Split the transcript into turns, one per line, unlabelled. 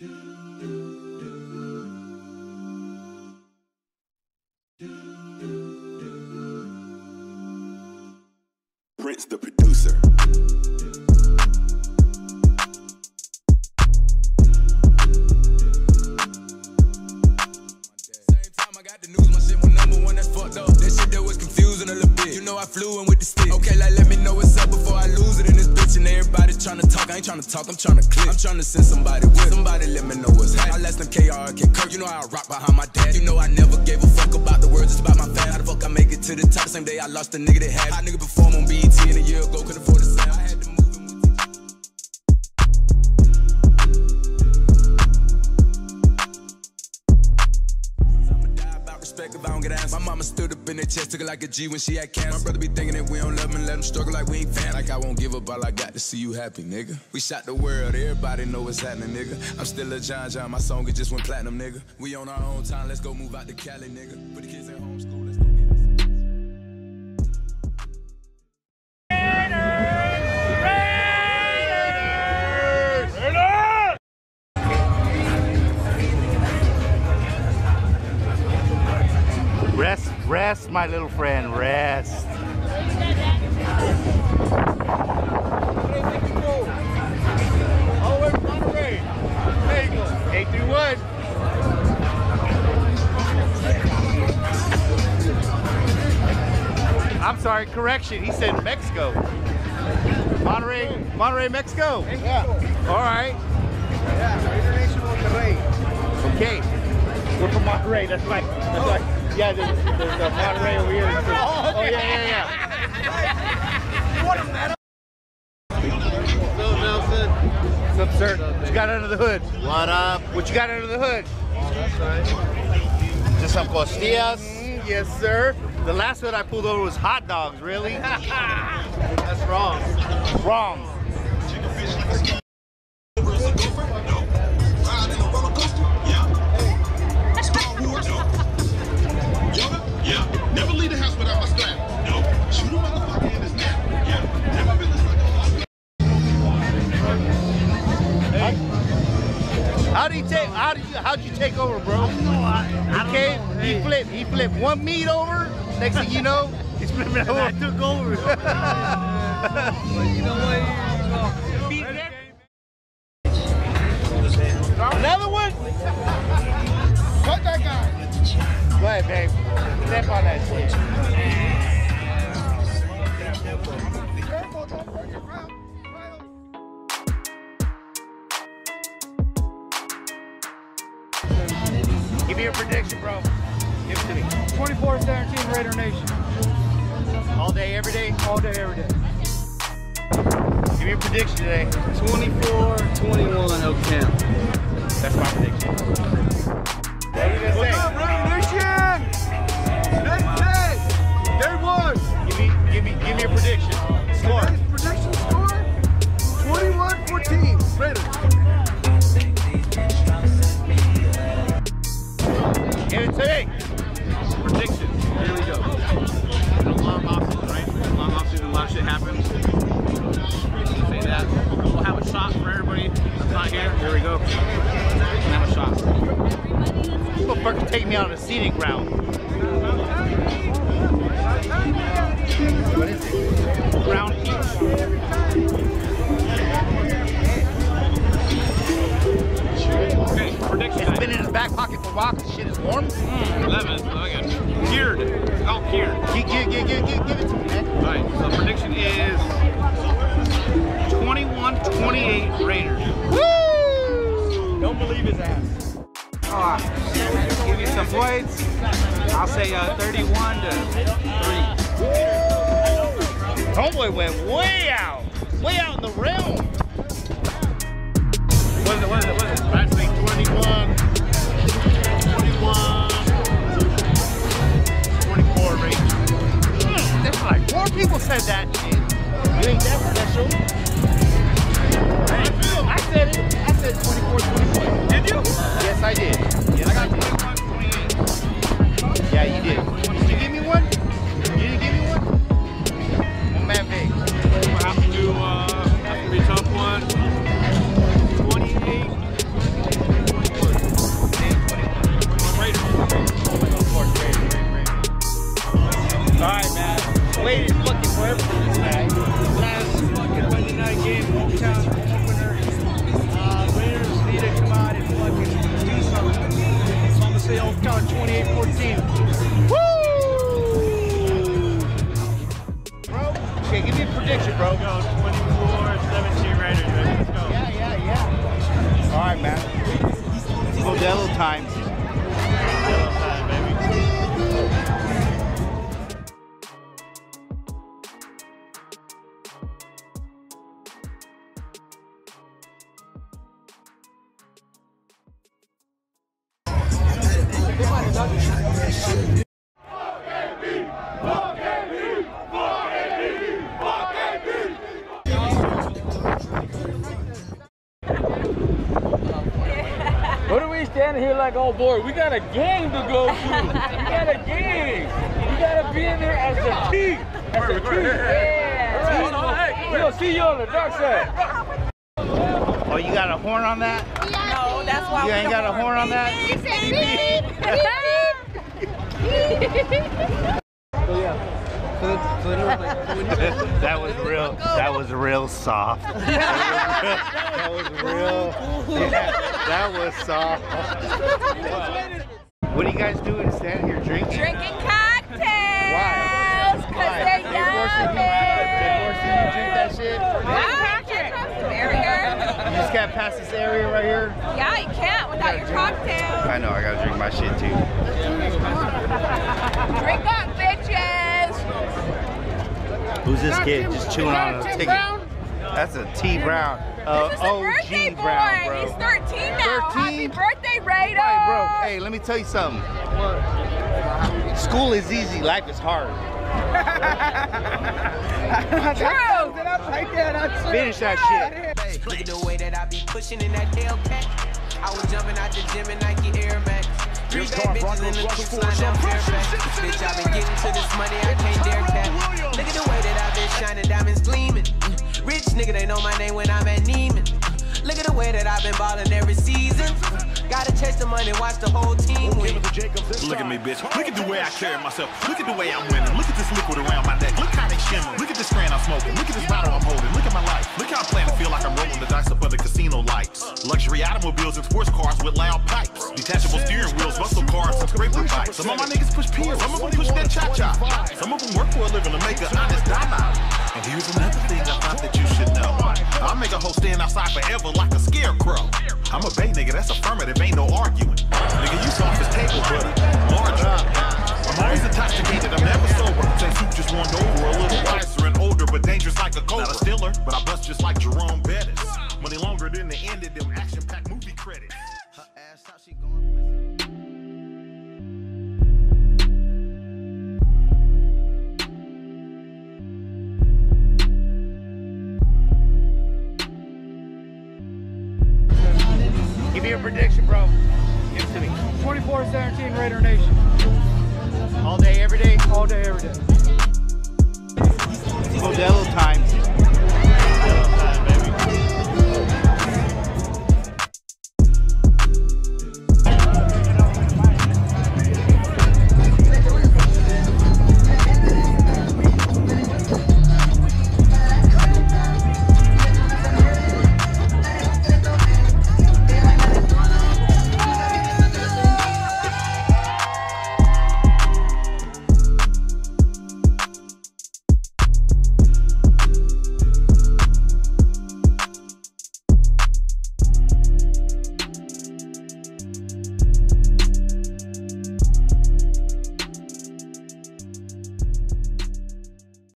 Prince, the producer.
Ain't tryna talk, I'm tryna click. I'm tryna send somebody with. Somebody let me know what's happening. I less than KR can Kirk. You know I rock behind my dad. You know I never gave a fuck about the words, it's about my fans. How the fuck I make it to the top? Same day I lost a nigga that had. I nigga perform on BET and a year ago, couldn't afford the sound. Mama in the chest, took it like a G when she had cancer. My brother be thinking that we don't love him let him struggle like we ain't fan. Like I won't give up, all I got to see you happy, nigga. We shot the world, everybody know what's happening, nigga. I'm still a John John, my song it just went platinum, nigga. We on our own time, let's go move out to Cali, nigga. Put the kids in homeschool,
Rest, rest, my little friend, rest. Eight through one. I'm sorry, correction. He said Mexico. Monterrey, Monterrey, Mexico. Yeah. All right. Yeah, International Monterrey. Okay. We're from Monterrey. That's right. That's oh. right. Yeah, there's, there's a Monterey over here. Oh, yeah, yeah, yeah. What's up, sir? What you got under the hood? What up? What you got under the hood? Just some costillas. Mm, yes, sir. The last hood I pulled over was hot dogs. Really? That's wrong. Wrong.
Never leave the house without my strap. No. Shoot a motherfucker in his. Yeah. Never been this like a
How did he take? How did you? How'd you take over, bro? I don't know. I, I he came. He flipped. He flipped one meat over. Next thing you know, he's flipping over. I took over. you know what? Another one. Cut that guy. Go ahead, babe. Step on that shit. Give me your prediction, bro. Give it to me.
24-17 Raider Nation.
All day, every day.
All day, every day.
Give me your prediction today.
24-21 Oak Camp.
Me on a scenic route. What is it? Ground heat.
Okay, prediction
It's been in his back pocket for a while 'cause shit is warm.
Hmm, 11. Look at Cured. It's called cured.
Give, give, give, give, give, give it to me, man.
All right, so prediction is 21-28 Raiders.
Don't believe his ass.
Give you some points. I'll say uh, 31 to 3.
Homeboy went way out. Way out in the realm.
What is it? What is it? What is it?
I'd say 21. 21. 24 Raiders.
That's like four people said that shit. You ain't that special. team. Woo! Bro, okay, give me a prediction, bro. Go 24, 17 Raiders, man.
Let's go. Yeah, yeah, yeah. All
right, man. Modelo time.
Like, oh boy, we got a game to go to. we got a game. We gotta be in there as a team. As a team. Yeah. Hold on, hey, we'll see you on the dark side.
Oh, you got a horn on that?
No, that's why
You ain't got a horn on that? that was real. That was real soft. that was real. Yeah, that was soft. What are you guys doing? Standing here drinking?
Drinking cocktails.
Why?
Because they're
They forcing you- they forcing you to drink that shit?
Why? You can't cross the barrier.
You just gotta pass this area right here.
Yeah, you can't without your cocktail.
I know. I gotta drink my shit too.
Drink up, bitches.
Who's this kid just chewing on a ticket? That's a T Brown. Uh,
This is a birthday
OG
boy.
Brown, bro.
He's 13 now.
13?
Happy birthday, Rado.
Hey, bro. Hey, let me tell you something. School is easy. Life is hard.
True.
Finish that shit.
Look at the way that I be pushing in that Hellcat. I was jumping out the gym in Nike Air Max. Three bad bitches in the coupe flying down nigga, know my name when I'm at Neiman. Look at the way that I've been balling every season. Gotta chase the money, watch the whole team win.
Look at me, bitch. Look at the way I carry myself. Look at the way I'm winning. Look at this liquid around my neck. Look how they shimmer. Look at this strand I'm smoking. Look at this bottle I'm holding. Look at my life. Look how I'm playing to feel like I'm rolling the dice up under casino lights. Luxury automobiles and sports cars with loud pipes. Detachable steering wheels, muscle cars, and scraper bikes. Some of my niggas push peers. Some of them push that cha-cha. Some of them work for a living to make an honest dime out. And here's another thing I thought I'll make a hoe stand outside forever like a scarecrow. I'm a bay nigga, that's affirmative, ain't no arguing. Nigga, you soft as table butter, margarine. I'm always intoxicated, I'm never sober. Say soup just warmed over, a little wiser and older, but dangerous like a cobra. Not a Steeler, but I bust just like Jerome Bettis. Money longer than the end of them action-packed movie credits.
Prediction, bro. Give it to me.
24-17 Raider Nation.
All day, every day.
All day, every day.
Modelo time.